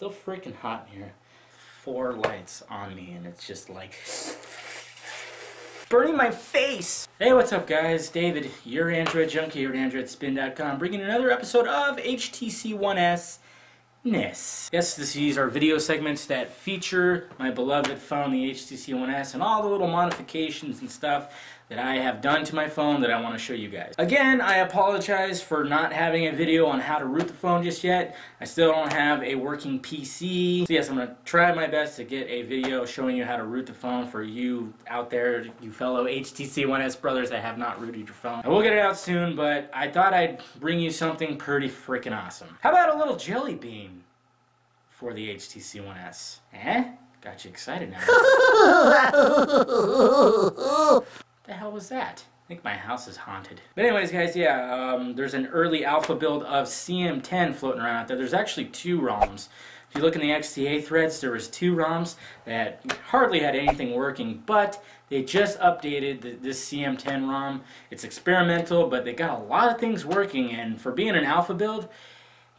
Still freaking hot in here. Four lights on me and it's just like burning my face. Hey, what's up guys? David, your Android junkie here at AndroidSpin.com bringing another episode of HTC One S Ness. Yes, this, these are video segments that feature my beloved phone, the HTC One S, and all the little modifications and stuff that I have done to my phone that I want to show you guys. Again, I apologize for not having a video on how to root the phone just yet. I still don't have a working PC. So yes, I'm going to try my best to get a video showing you how to root the phone for you out there, you fellow HTC One S brothers that have not rooted your phone. I will get it out soon, but I thought I'd bring you something pretty freaking awesome. How about a little jelly bean for the HTC One S? Eh? Got you excited now. the hell was that? I think my house is haunted. But anyways, guys, yeah, um, there's an early alpha build of CM10 floating around out there. There's actually two ROMs. If you look in the XDA threads, there was two ROMs that hardly had anything working, but they just updated the, this CM10 ROM. It's experimental, but they got a lot of things working, and for being an alpha build,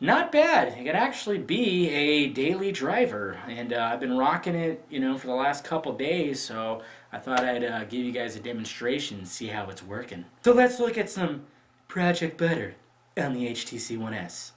not bad. It could actually be a daily driver, and uh, I've been rocking it, you know, for the last couple days. So I thought I'd uh, give you guys a demonstration and see how it's working. So let's look at some Project Butter on the HTC One S.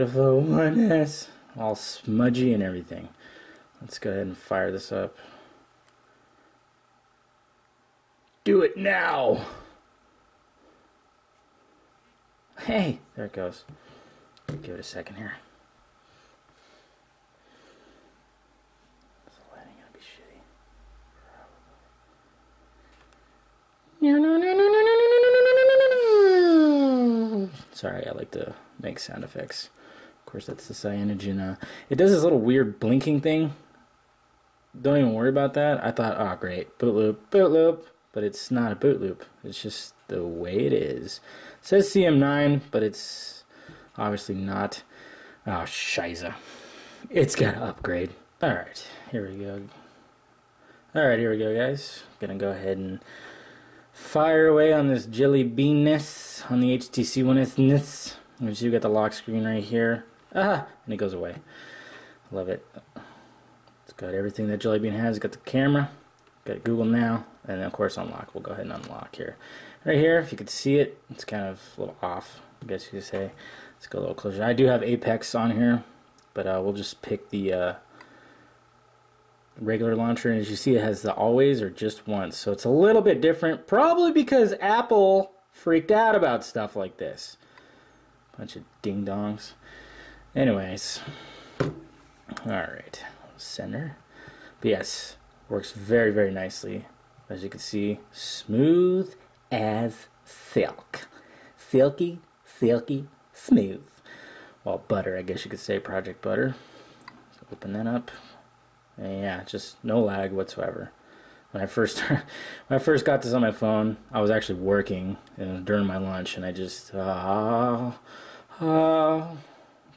Beautiful 1S. All smudgy and everything. Let's go ahead and fire this up. Do it now! Hey, there it goes. Give it a second here. Sorry, I like to make sound effects. Of course, that's the cyanogen. Uh, it does this little weird blinking thing. Don't even worry about that. I thought, oh, great, boot loop, boot loop. But it's not a boot loop. It's just the way it is. It says CM9, but it's obviously not. Oh, shiza. It's got to upgrade. Alright, here we go. Alright, here we go, guys. Gonna go ahead and fire away on this jelly beanness on the HTC One S-ness. You see, we got the lock screen right here. Ah, and it goes away. Love it. It's got everything that Jelly Bean has. Got the camera, got Google Now, and then of course unlock. We'll go ahead and unlock here. Right here, if you could see it, it's kind of a little off, I guess you could say. Let's go a little closer. I do have Apex on here, but uh, we'll just pick the uh, regular launcher. And as you see, it has the always or just once. So it's a little bit different, probably because Apple freaked out about stuff like this. Bunch of ding-dongs. Anyways, alright, center. But yes, works very, very nicely. As you can see, smooth as silk. Silky, silky, smooth. Well, butter, I guess you could say, Project Butter. So open that up. And yeah, just no lag whatsoever. When I first when I first got this on my phone, I was actually working during my lunch, and I just ah. Uh, uh, of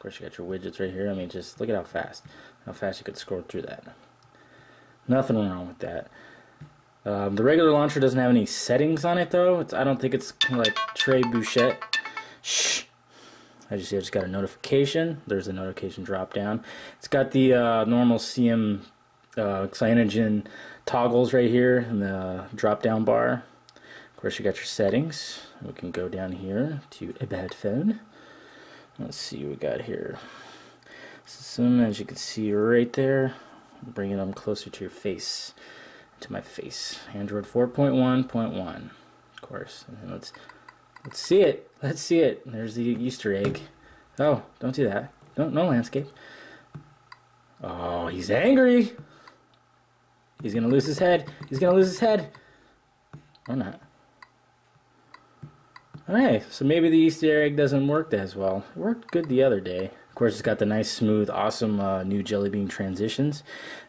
course, you got your widgets right here. I mean, just look at how fast, how fast you could scroll through that. Nothing wrong with that. Um, the regular launcher doesn't have any settings on it, though. It's, I don't think it's like Trebuchet. Shh. As you see, I just got a notification. There's a notification drop down. It's got the uh, normal CM uh, Cyanogen toggles right here in the drop down bar. Of course, you got your settings. We can go down here to About Phone. Let's see what we got here. So as you can see right there, bringing them closer to your face, to my face. Android 4.1.1, of course. And let's let's see it. Let's see it. There's the Easter egg. Oh, don't do that. Don't no landscape. Oh, he's angry. He's gonna lose his head. He's gonna lose his head. Or not. Okay, so maybe the Easter egg doesn't work as well. It worked good the other day. Of course, it's got the nice, smooth, awesome uh, new Jelly Bean transitions.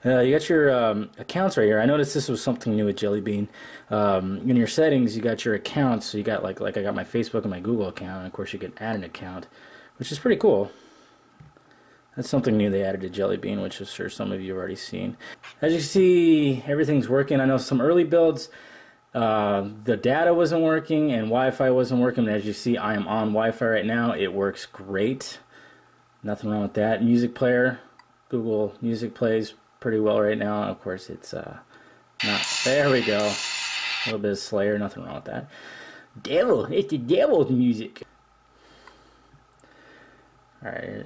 Uh, you got your um, accounts right here. I noticed this was something new with Jelly Bean. Um, in your settings, you got your accounts. So you got like like I got my Facebook and my Google account. And of course, you can add an account, which is pretty cool. That's something new they added to Jelly Bean, which I'm sure some of you have already seen. As you see, everything's working. I know some early builds, uh, the data wasn't working and Wi-Fi wasn't working. As you see, I am on Wi-Fi right now. It works great. Nothing wrong with that. Music player, Google Music plays pretty well right now. Of course, it's uh, not. There we go. A little bit of Slayer. Nothing wrong with that. Devil, it's the devil's music. All right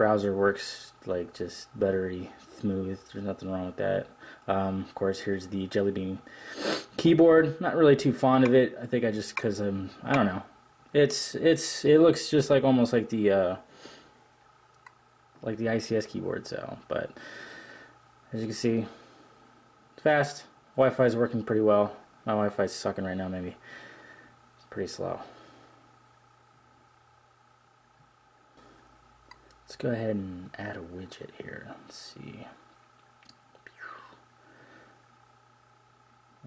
browser works like just buttery smooth. There's nothing wrong with that. Um, of course, here's the Jelly Bean keyboard. Not really too fond of it. I think I just because I'm I don't know. It's it's it looks just like almost like the uh, like the ICS keyboard. So, but as you can see, fast. Wi-Fi is working pretty well. My Wi-Fi is sucking right now. Maybe it's pretty slow. Let's go ahead and add a widget here. Let's see.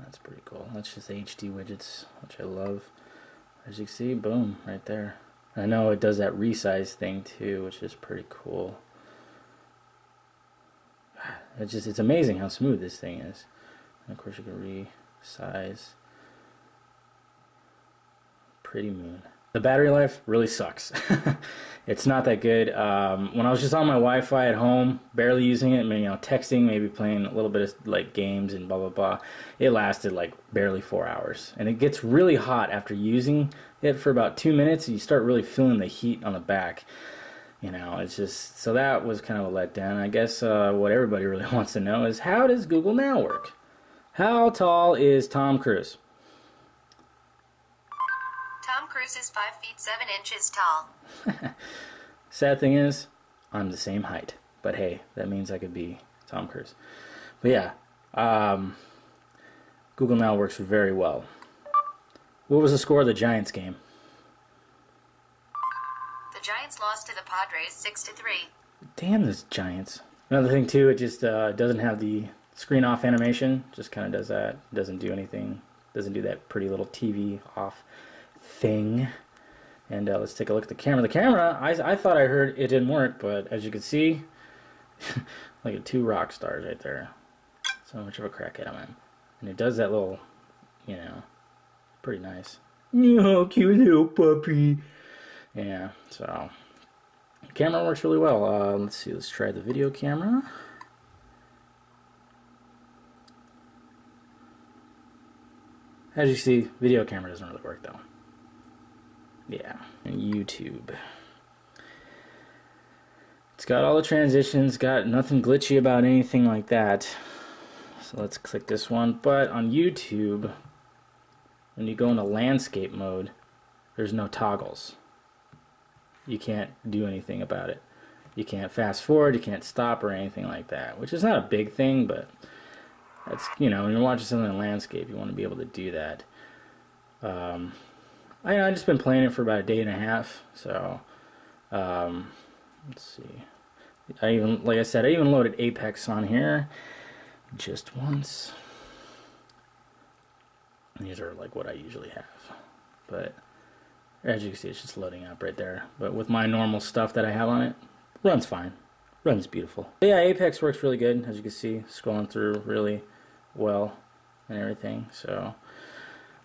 That's pretty cool. That's just HD widgets, which I love. As you can see, boom, right there. I know it does that resize thing too, which is pretty cool. It's just it's amazing how smooth this thing is. And of course you can resize. Pretty moon. The battery life really sucks. it's not that good. Um, when I was just on my Wi-Fi at home, barely using it, you know, texting, maybe playing a little bit of like games and blah blah blah, it lasted like barely four hours, and it gets really hot after using it for about two minutes. You start really feeling the heat on the back. You know, it's just so that was kind of a letdown. I guess uh, what everybody really wants to know is how does Google Now work? How tall is Tom Cruise? Cruise is 5 feet 7 inches tall. Sad thing is, I'm the same height. But hey, that means I could be Tom Cruise. But yeah, um, Google Now works very well. What was the score of the Giants game? The Giants lost to the Padres 6 to 3. Damn those Giants. Another thing too, it just uh, doesn't have the screen off animation. Just kind of does that. Doesn't do anything. Doesn't do that pretty little TV off thing. And uh, let's take a look at the camera. The camera, I, I thought I heard it didn't work, but as you can see, like a two rock stars right there. So much of a crackhead I'm in. And it does that little, you know, pretty nice. Oh, cute little puppy. Yeah, so camera works really well. Uh, let's see, let's try the video camera. As you see, video camera doesn't really work though. Yeah, and YouTube. It's got all the transitions, got nothing glitchy about anything like that. So let's click this one. But on YouTube, when you go into landscape mode, there's no toggles. You can't do anything about it. You can't fast forward, you can't stop or anything like that, which is not a big thing, but that's, you know, when you're watching something in landscape, you want to be able to do that. Um, I I just been playing it for about a day and a half, so um, let's see. I even like I said, I even loaded Apex on here just once. And these are like what I usually have, but as you can see, it's just loading up right there. But with my normal stuff that I have on it, runs fine, runs beautiful. But yeah, Apex works really good, as you can see, scrolling through really well and everything. So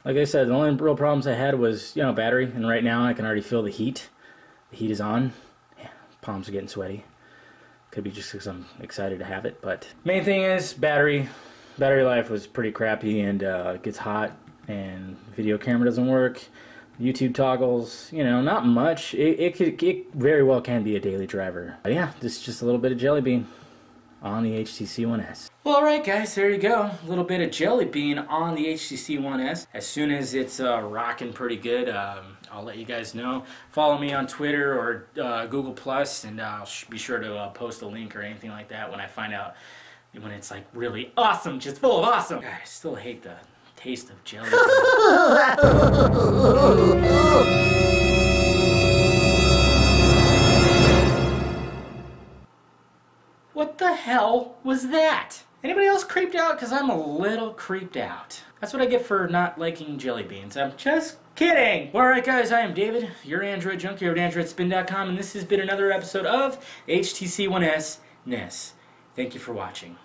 like I said, the only real problems I had was, you know, battery. And right now I can already feel the heat. The heat is on. Yeah, palms are getting sweaty. Could be just because I'm excited to have it. But main thing is battery. Battery life was pretty crappy and uh, gets hot. And video camera doesn't work. YouTube toggles, you know, not much. It, it, could, it very well can be a daily driver. But yeah, this is just a little bit of Jelly Bean on the HTC One S. Well, alright guys, there you go. A little bit of Jelly Bean on the HTC One S. As soon as it's uh, rocking pretty good, um, I'll let you guys know. Follow me on Twitter or uh, Google Plus, and I'll be sure to uh, post a link or anything like that when I find out when it's like really awesome, just full of awesome. God, I still hate the taste of jelly. hell was that? Anybody else creeped out? Because I'm a little creeped out. That's what I get for not liking jelly beans. I'm just kidding. Alright guys, I am David, your Android junkie at AndroidSpin.com, and this has been another episode of HTC One S NES. Thank you for watching.